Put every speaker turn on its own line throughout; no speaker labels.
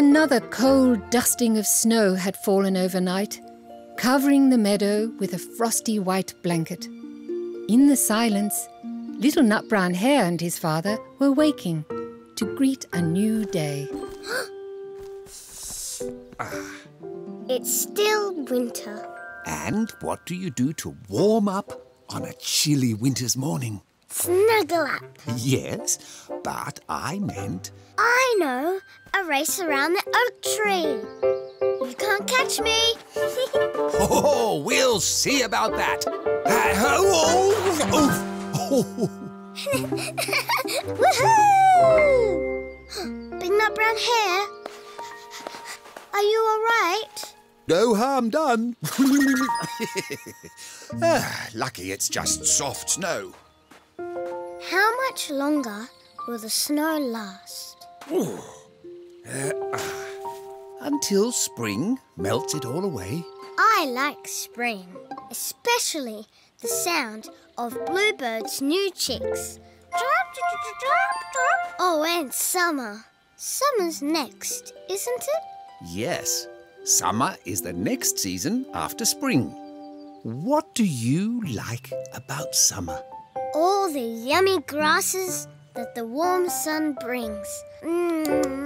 Another cold dusting of snow had fallen overnight, covering the meadow with a frosty white blanket. In the silence, little Nutbrown Hare and his father were waking to greet a new day. Ah.
It's still winter.
And what do you do to warm up on a chilly winter's morning?
Snuggle up.
Yes, but I meant...
I know. Race around the oak tree. You can't catch me.
Oh, we'll see about that. Uh, oh, oh,
Woohoo! Big Nutbrown Hare. Are you all right?
No harm done. ah, lucky it's just soft snow.
How much longer will the snow last?
Until spring melts it all away.
I like spring, especially the sound of bluebirds' new chicks. Drop, drop, drop. Oh, and summer. Summer's next, isn't it?
Yes, summer is the next season after spring. What do you like about summer?
All the yummy grasses that the warm sun brings. Mm.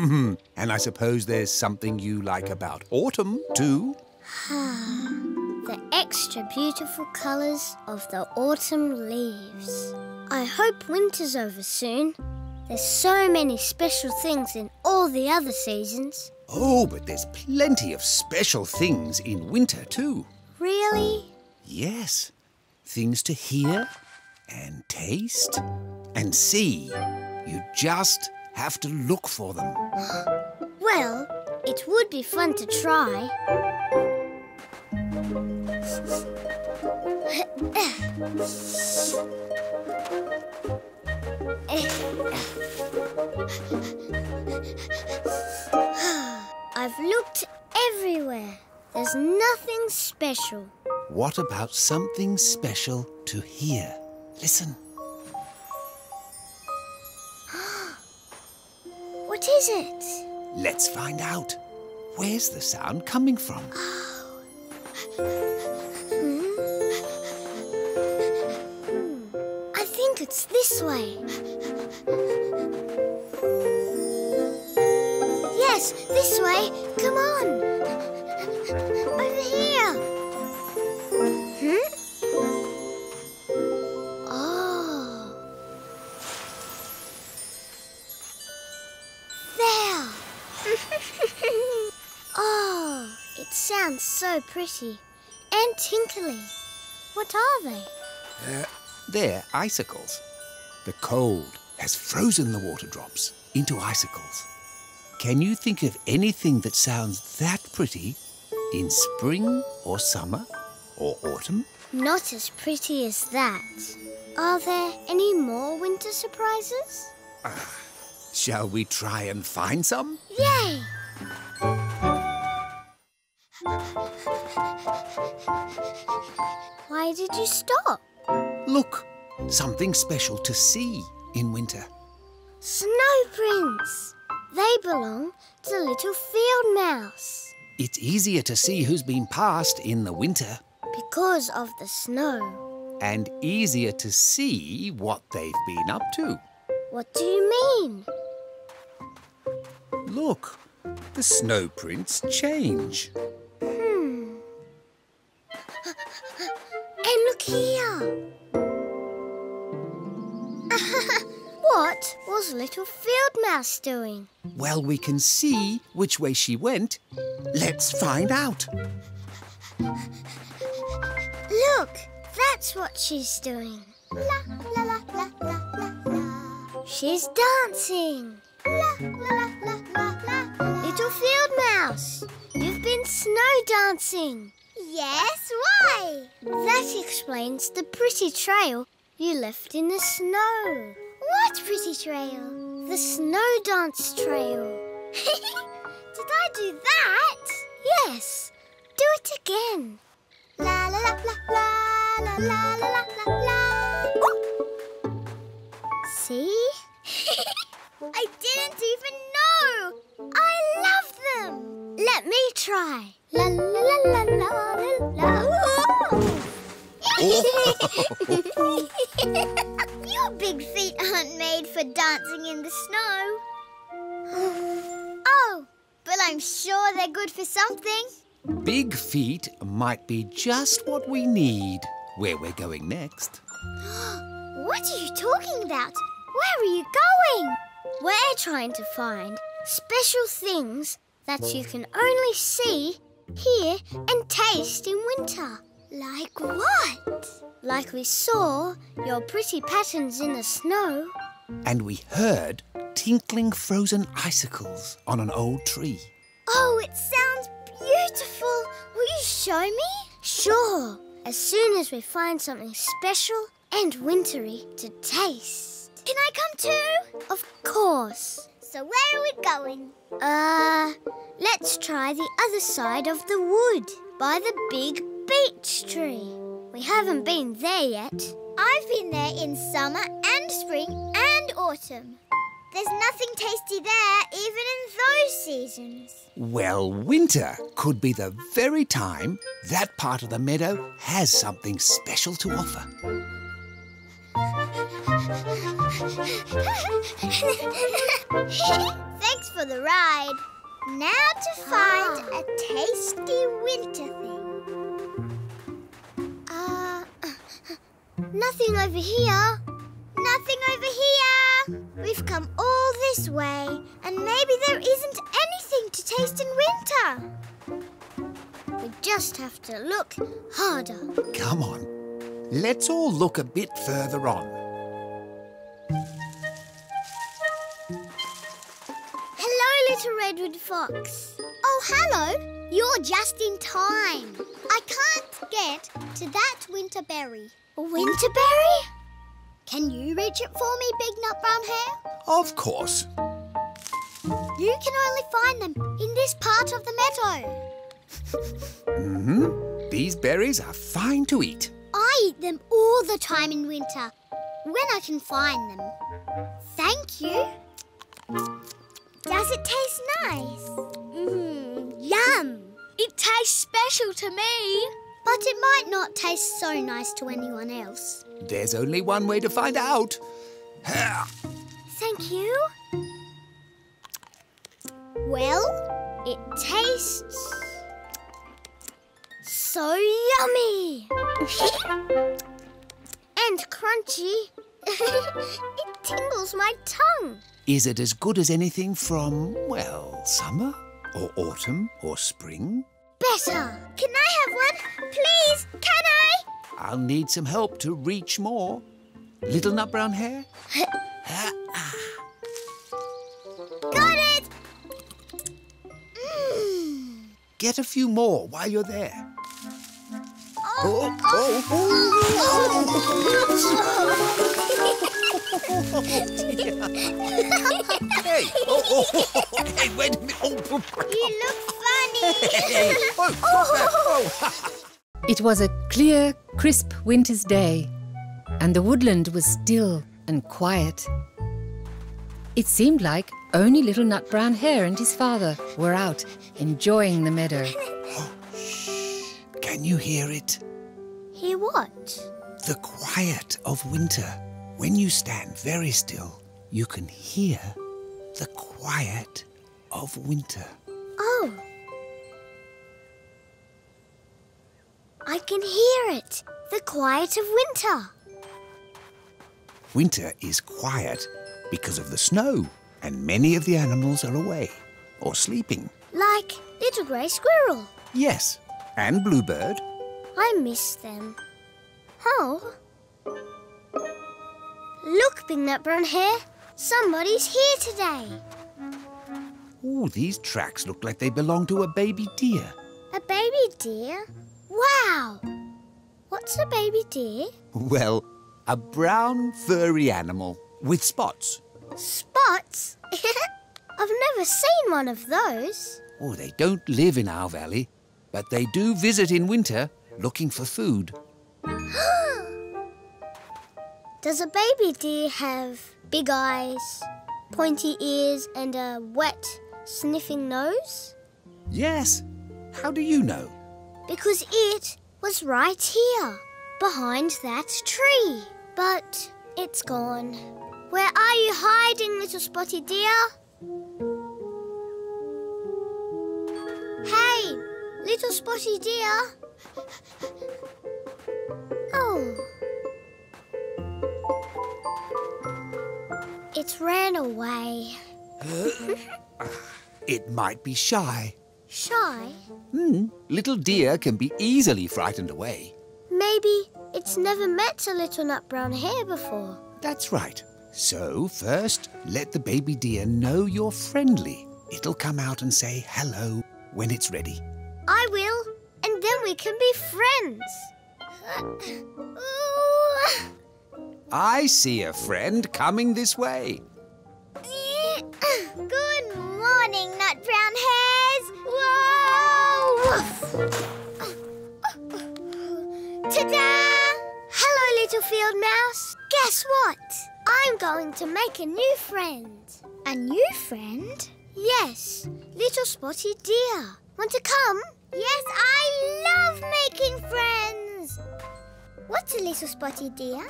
Mm-hmm.
and I suppose there's something you like about autumn, too?
the extra beautiful colours of the autumn leaves. I hope winter's over soon. There's so many special things in all the other seasons.
Oh, but there's plenty of special things in winter, too.
Really?
Yes. Things to hear and taste and see. You just have to look for them.
well, it would be fun to try. I've looked everywhere. There's nothing special.
What about something special to hear? Listen.
What is it?
Let's find out. Where's the sound coming from?
Hmm? I think it's this way. Yes, this way. Come on. Over here. So pretty and tinkly. What are they?
Uh, they're icicles. The cold has frozen the water drops into icicles. Can you think of anything that sounds that pretty in spring or summer or autumn?
Not as pretty as that. Are there any more winter surprises?
Uh, shall we try and find some?
Yay! Why did you stop?
Look, something special to see in winter.
Snow prints! They belong to Little Field Mouse.
It's easier to see who's been passed in the winter.
Because of the snow.
And easier to see what they've been up to.
What do you mean?
Look, the snow prints change.
what was Little Field Mouse doing?
Well, we can see which way she went. Let's find out.
Look, that's what she's doing. La, la, la, la, la, la, la. She's dancing. La, la, la, la, la, la. Little Field Mouse, you've been snow dancing.
Yes, why?
That explains the pretty trail you left in the snow.
What pretty trail?
The snow dance trail.
Did I do that?
Yes. Do it again.
La la la la la la la la la la.
See?
I didn't even know. I love them!
Let me try. La la la la la la. la. Your big feet aren't made for dancing in the snow. oh, but I'm sure they're good for something.
Big feet might be just what we need where we're going next.
what are you talking about? Where are you going? We're trying to find special things that you can only see, hear and taste in winter. Like what? Like we saw your pretty patterns in the snow.
And we heard tinkling frozen icicles on an old tree.
Oh, it sounds beautiful. Will you show me? Sure. As soon as we find something special and wintry to taste. Can I come too? Of course. So where are we going? Uh, let's try the other side of the wood by the big beech tree. We haven't been there yet. I've been there in summer and spring and autumn. There's nothing tasty there, even in those seasons.
Well, winter could be the very time that part of the meadow has something special to offer.
Thanks for the ride. Now to find a tasty winter thing. Uh, nothing over here. Nothing over here. We've come all this way, and maybe there isn't anything to taste in winter. We just have to look harder.
Come on, let's all look a bit further on.
Hello, little redwood fox. Oh, hello. You're just in time. I can't get to that winterberry. Winterberry? Can you reach it for me, Big Nutbrown Hare?
Of course.
You can only find them in this part of the meadow.
mm-hmm. These berries are fine to eat.
I eat them all the time in winter, when I can find them. Thank you. Does it taste nice? Mmm, yum! It tastes special to me. But it might not taste so nice to anyone else.
There's only one way to find out.
Thank you. Well, it tastes so yummy and crunchy. it tingles my tongue.
Is it as good as anything from, well, summer or autumn or spring?
Better. Can I have one? Please, can I?
I'll need some help to reach more. Little nutbrown hare?
Got it!
Mm. Get a few more while you're there.
Oh, oh,
oh, hey, oh, oh, hey, wait a minute. Oh, oh, oh
you look funny.
Hey, oh,
it was a clear, crisp winter's day, and the woodland was still and quiet. It seemed like only little Nutbrown Hare and his father were out enjoying the meadow.
Oh, shh. Can you hear it?
Hear what?
The quiet of winter. When you stand very still, you can hear the quiet of winter.
Oh. I can hear it. The quiet of winter.
Winter is quiet because of the snow, and many of the animals are away or sleeping.
Like Little Grey Squirrel.
Yes, and Bluebird.
I miss them. Oh. Look, Big Nutbrown Hare. Somebody's here today.
Oh, these tracks look like they belong to a baby deer.
A baby deer? Wow! What's a baby deer?
Well, a brown furry animal with spots.
Spots? I've never seen one of those.
Oh, they don't live in our valley, but they do visit in winter looking for food.
Does a baby deer have big eyes, pointy ears, and a wet, sniffing nose?
Yes, How do you know?
Because it was right here, behind that tree. But it's gone. Where are you hiding, little spotty deer? Hey, little spotty deer. Oh. It ran away.
It might be shy.
Shy?
Hmm, little deer can be easily frightened away.
Maybe it's never met a little nutbrown hare before.
That's right. So, first, let the baby deer know you're friendly. It'll come out and say hello when it's ready.
I will, and then we can be friends.
I see a friend coming this way.
Good morning, nutbrown hares. Whoa! Ta-da! Hello, little field mouse. Guess what? I'm going to make a new friend. A new friend? Yes, little spotty deer. Want to come? Yes, I love making friends. What's a little spotty deer?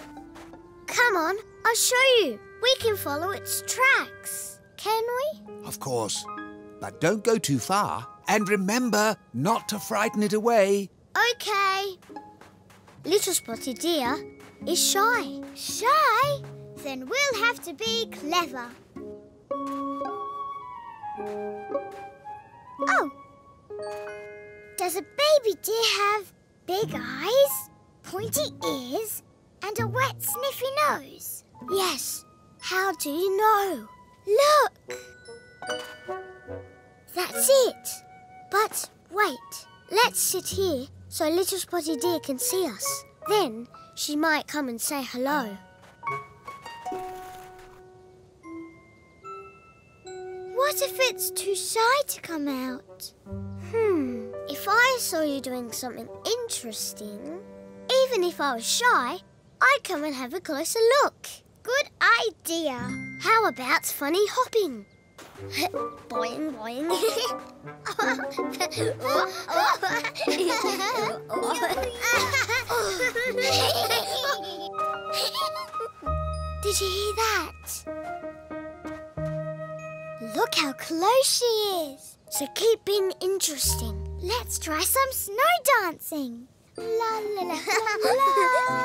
Come on, I'll show you. We can follow its tracks. Can we?
Of course. But don't go too far. And remember not to frighten it away.
Okay. Little spotty deer is shy. Shy? Then we'll have to be clever. Oh. Does a baby deer have big eyes, pointy ears, and a wet sniffy nose? Yes. How do you know? Look! That's it. But wait, let's sit here so little spotty deer can see us. Then she might come and say hello. What if it's too shy to come out? Hmm, if I saw you doing something interesting, even if I was shy, I'd come and have a closer look. Good idea. How about funny hopping? boing, boing. Did you hear that? Look how close she is. So keep being interesting. Let's try some snow dancing. La la la la la la la la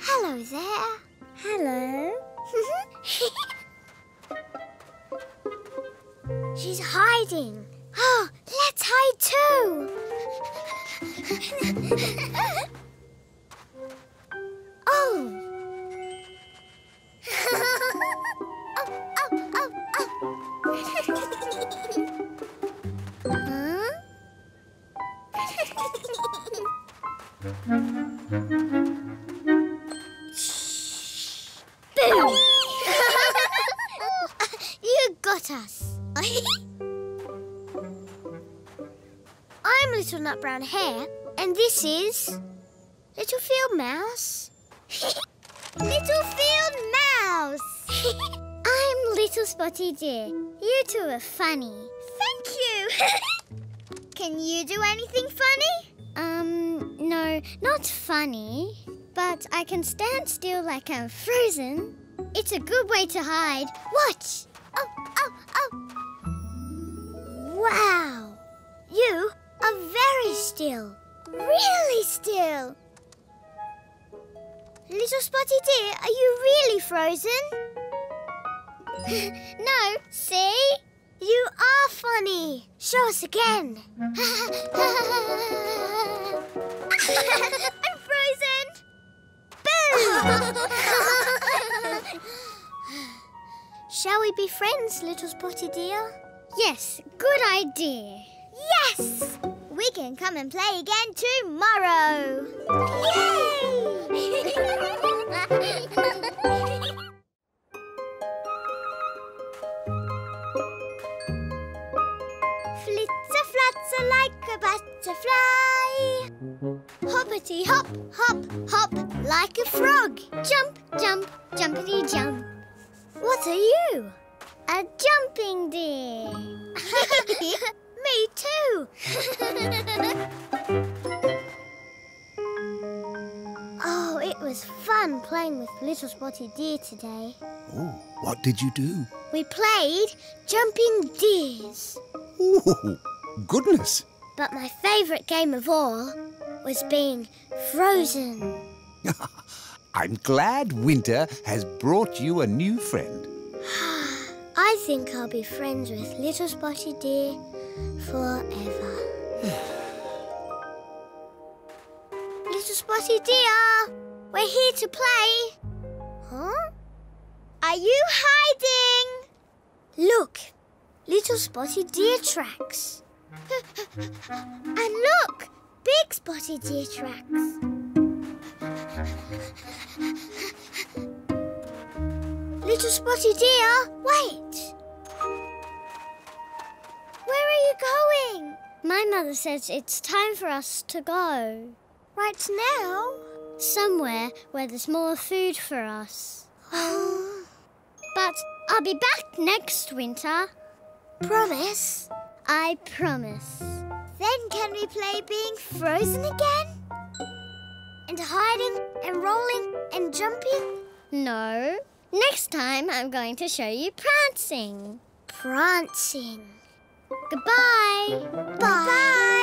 Hello there. Hello. She's hiding. Oh, let's hide too. I'm Little Nutbrown Hare, and this is Little Field Mouse. little Field Mouse! I'm Little Spotty Deer. You two are funny. Thank you! Can you do anything funny? Um, no, not funny. But I can stand still like I'm frozen. It's a good way to hide. Watch! Oh, oh, oh! Wow! You are very still. Really still. Little Spotty Deer, are you really frozen? no, see? You are funny. Show us again. I'm frozen. Boom! Shall we be friends, little Spotty Deer? Yes, good idea. Yes! We can come and play again tomorrow. Yay! Flitzer, flatzer like a butterfly. Hop a Skippity hop, hop, hop, like a frog. It was fun playing with Little Spotted Deer today.
Oh, what did you do?
We played jumping deers.
Oh, goodness.
But my favourite game of all was being frozen.
I'm glad winter has brought you a new friend.
I think I'll be friends with Little Spotted Deer forever. Little Spotted Deer, we're here to play. Huh? Are you hiding? Look, Little Spotty Deer tracks. and look, Big Spotty Deer tracks. Little Spotty Deer, wait. Where are you going? My mother says it's time for us to go. Right now? Somewhere where there's more food for us. but I'll be back next winter. Promise? I promise. Then can we play being frozen again? And hiding and rolling and jumping? No. Next time I'm going to show you prancing. Prancing. Goodbye. Bye. Bye.